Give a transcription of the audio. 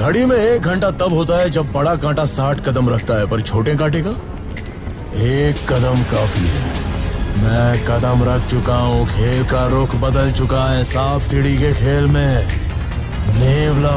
घड़ी में एक घंटा तब होता है जब बड़ा कांटा साठ कदम रखता है, पर छोटे कांटे का? एक कदम काफ़ी है। मैं कदम रख चुका हूँ, खेल का रुख बदल चुका है, सांप सीढ़ी के खेल में। नेवला